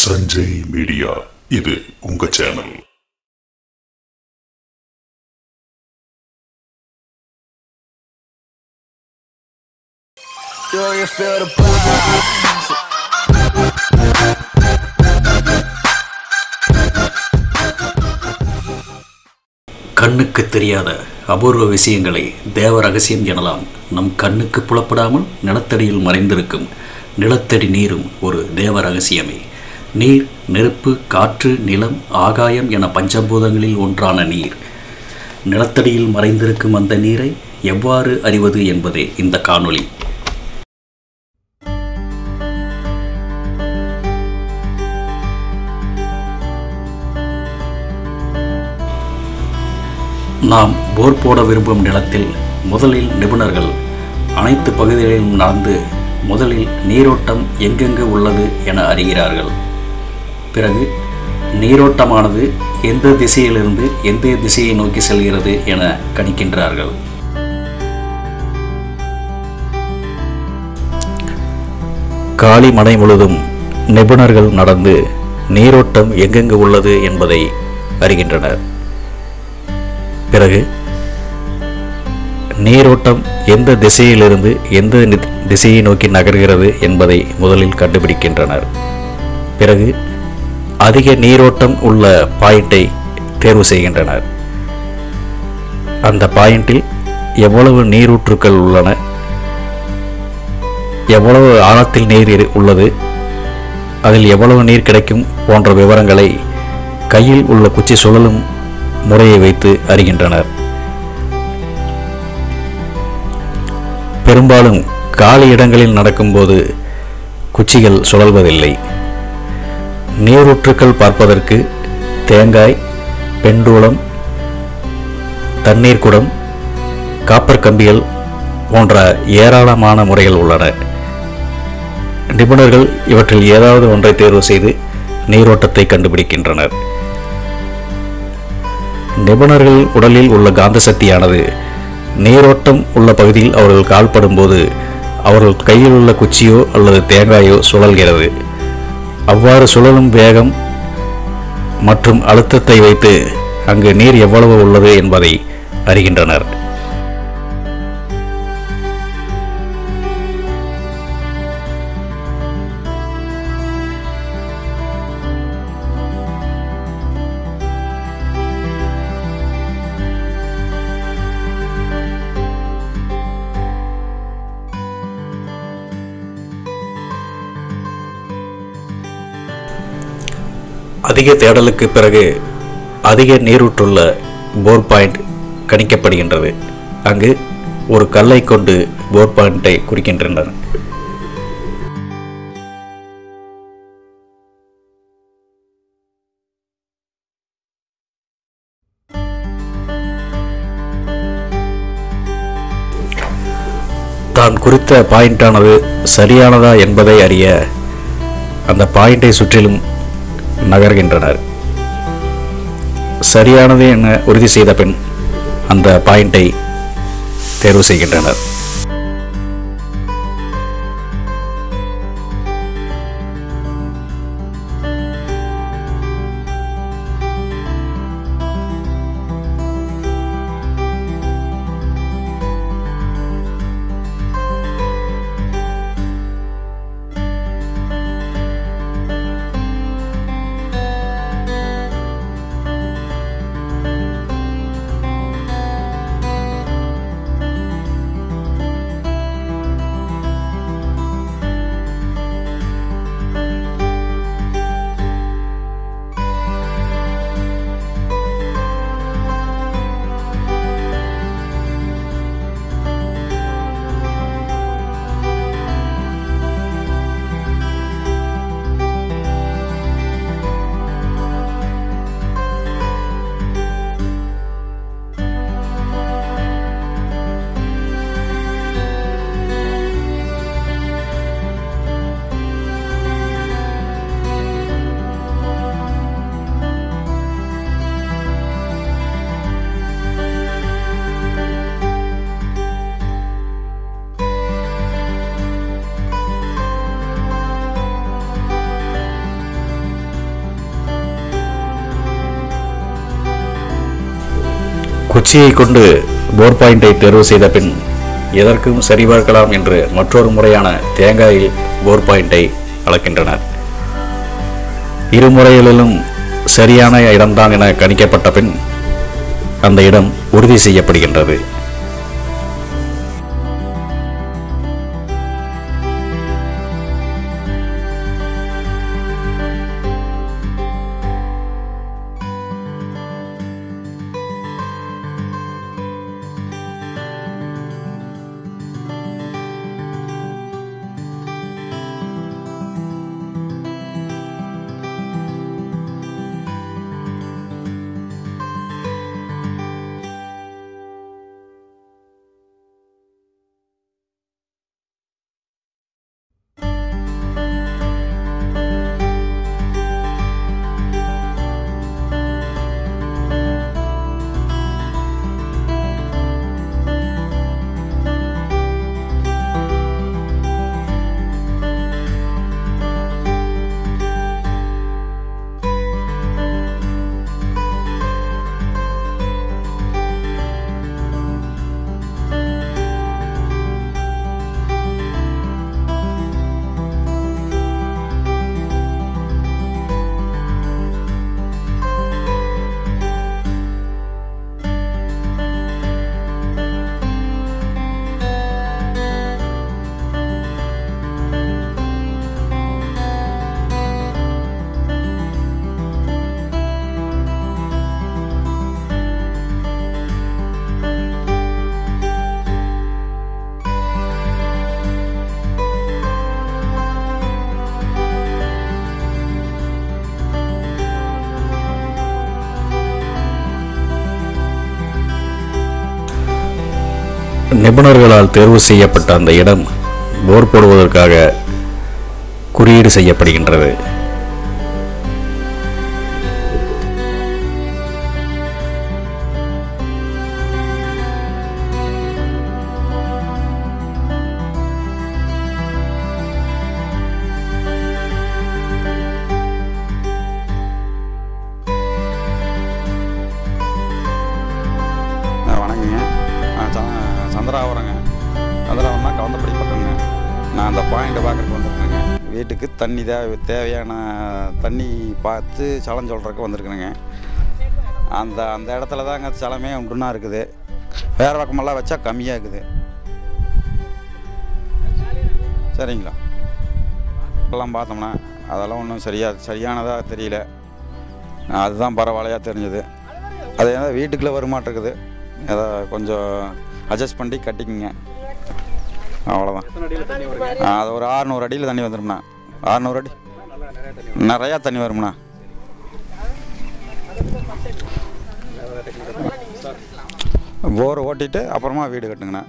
Sanjay media இது உங்க channel Do you feel the vibes? கண்ணுக்கு தெரியாத அபூர்வ விஷயங்களை தேவ ரகசியம் எனலாம் நம் கண்ணுக்கு புலப்படாமல் நிலத்தடியில் மறைந்திருக்கும் நிலத்தடி நீரும் ஒரு தேவ ரகசியமே நீர் நெருப்பு காற்று நிலம் ஆகாயம் என பஞ்சபூதங்களில் ஒன்றான நீர். நிலத்தடியில் மறைந்திருக்கும் அந்த நீரை எவ்வாறு அறிவது என்பதே இந்த காணொளி. நாம் போர் போட விரும்பும் நிலத்தில் முதலில் நிபுணர்கள் அனைத்து பகுதிகளிலும் நடந்து முதலில் நீரோட்டம் எங்கெங்கு உள்ளது என அறிகிறார்கள். பிறகு நீரோட்டமானது எந்த திசையிலிருந்து எந்த திசையை நோக்கி செல்கிறது என கணிக்கின்றார்கள். காளி மலை முழுதும் நிபுணர்கள் நடந்து நீரோட்டம் எங்கெங்கு உள்ளது என்பதை அறிகின்றனர். பிறகு நீரோட்டம் எந்த திசையிலிருந்து எந்த திசையை நோக்கி நகர்கிறது என்பதை முதலில் கண்டுபிடிக்கின்றனர். பிறகு அதிக நீரோட்டம் உள்ள பாயிண்டை தேர்வு செய்கின்றனர். அந்த பாயிண்டில் எவ்வளவு நீரூற்றுக்கள் உள்ளன? எவ்வளவு ஆழத்தில் நீர் உள்ளது? அதில் எவ்வளவு நீர் கிடைக்கும் போன்ற விவரங்களை கையில் உள்ள குச்சி சுழலும் முறையை வைத்து அறிகின்றனர். பெரும்பாலும் காலி இடங்களில் நடக்கும்போது குச்சிகள் சுழல்வதில்லை. நீரூற்றுக்கள் பார்ப்பதற்கு தேங்காய் பெண்டூலம் தண்ணீர் குடம் காப்பர் கம்பிகள் போன்ற ஏராளமான முறைகள் உள்ளன. நிபுணர்கள் இவற்றில் ஏதாவது ஒன்றை தேர்வு செய்து நீரோட்டத்தை கண்டுபிடிக்கின்றனர். நிபுணர்கள் உடலில் உள்ள காந்த சக்தியானது நீரோட்டம் உள்ள பகுதியில் அவர்கள் கால்படும்போது அவர்கள் கையில் உள்ள குச்சியோ அல்லது தேங்காயோ சுழல்கிறது. அவ்வாறு சுழலும் வேகம் மற்றும் அழுத்தத்தை வைத்து அங்கு நீர் எவ்வளவு உள்ளது என்பதை அறிகின்றனர். அதிக தேடலுக்கு பிறகு அதிக நீரூற்றுள்ள போர் பாயிண்ட் கணிக்கப்படுகின்றது. அங்கு ஒரு கல்லை கொண்டு போர் பாயிண்டை குறிக்கின்றனர். தான் குறித்த பாயிண்டானது சரியானதா என்பதை அறிய அந்த பாயிண்டை சுற்றிலும் நகர்கின்றனர். சரியானது என உறுதி செய்த பின் அந்த பாயிண்டை தேர்வு செய்கின்றனர். குச்சியை கொண்டு போர் பாயிண்டை தேர்வு செய்த பின் எதற்கும் சரிபார்க்கலாம் என்று மற்றொரு முறையான தேங்காயில் போர் பாயிண்டை அளக்கின்றனர். இரு முறைகளிலும் சரியான இடம்தான் என கணிக்கப்பட்ட பின் அந்த இடம் உறுதி செய்யப்படுகின்றது. நிபுணர்களால் தேர்வு செய்யப்பட்ட அந்த இடம் போர் போடுவதற்காக குறியீடு செய்யப்படுகின்றது. வீட்டுக்கு தண்ணி தேவை தேவையான தண்ணி பார்த்து சலம் சொல்கிறக்கு வந்திருக்கிறேங்க அந்த அந்த இடத்துல தாங்க சலமே உண்டுனா இருக்குது. வேறு பக்கமெல்லாம் வச்சா கம்மியாக இருக்குது. சரிங்களா? எல்லாம் பார்த்தோம்னா அதெல்லாம் ஒன்றும் சரியா சரியானதாக தெரியல. அதுதான் பரவாயில்லையா தெரிஞ்சது. அது ஏதாவது வீட்டுக்குள்ளே வருமாட்டிருக்குது ஏதோ கொஞ்சம் அட்ஜஸ்ட் பண்ணி கட்டிக்குங்க. அவ்வளோதான் அது ஒரு ஆறுநூறு அடியில் தண்ணி வந்துடும்ண்ணா ஆறுநூறு அடி. நிறையா தண்ணி வரும்ண்ணா. போர் ஓட்டிட்டு அப்புறமா வீடு கட்டுங்கண்ணா.